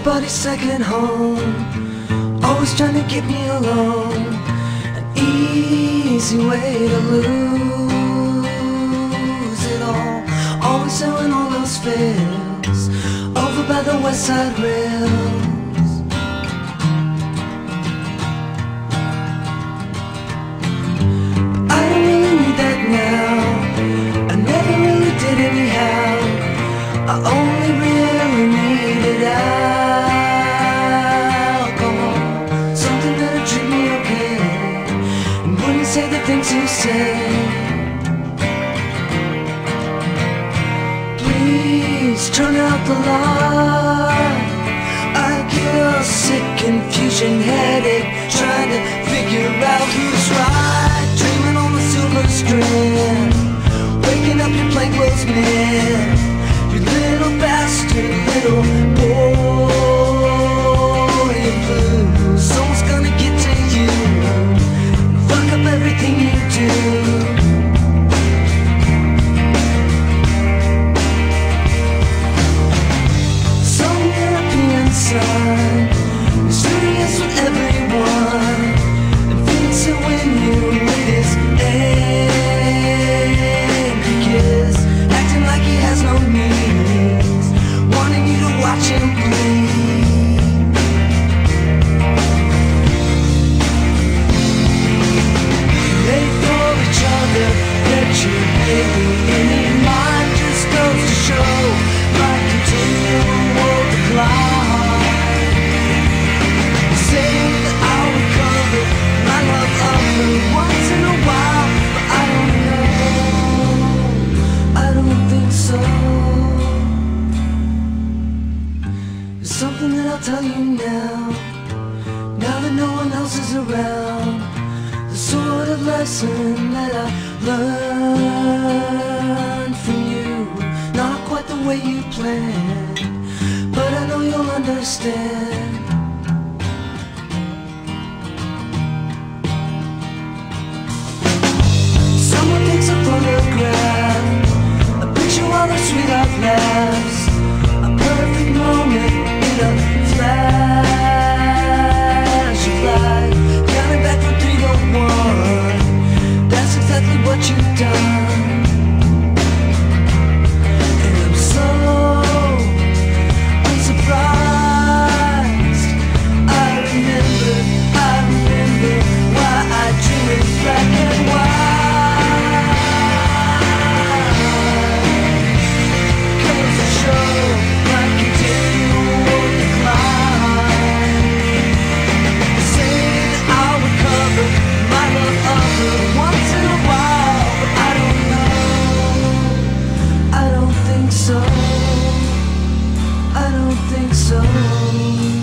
everybody's second home. Always trying to get me alone. An easy way to lose it all. Always doing all those fails Over by the west side rail. the things you say. Please turn out the light. I get sick, confusion, headache. you. something that I'll tell you now. Now that no one else is around The sort of lesson that I learned from you. Not quite the way you planned But I know you'll understand. Someone takes a photograph A picture while the sweet laughs. so. I don't think so.